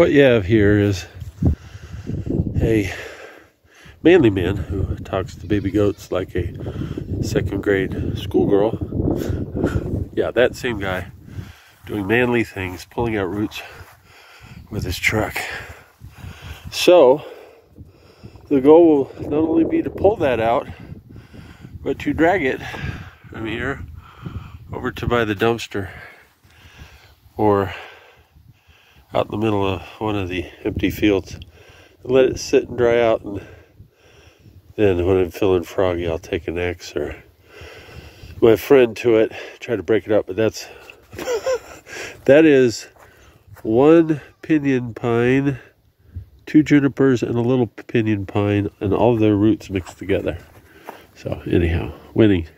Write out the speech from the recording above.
what you have here is a manly man who talks to baby goats like a second grade schoolgirl. Yeah, that same guy doing manly things, pulling out roots with his truck. So, the goal will not only be to pull that out, but to drag it from here over to by the dumpster or out in the middle of one of the empty fields. And let it sit and dry out and then when I'm feeling froggy I'll take an axe or my friend to it try to break it up but that's that is one pinyon pine two junipers and a little pinyon pine and all their roots mixed together. So anyhow winning